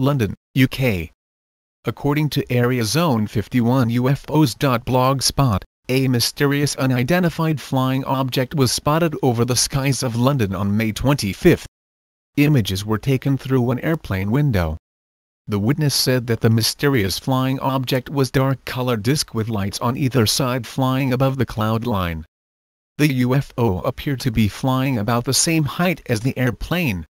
London, UK. According to Area Zone 51 UFOs.blogspot, a mysterious unidentified flying object was spotted over the skies of London on May 25. Images were taken through an airplane window. The witness said that the mysterious flying object was dark-colored disk with lights on either side flying above the cloud line. The UFO appeared to be flying about the same height as the airplane,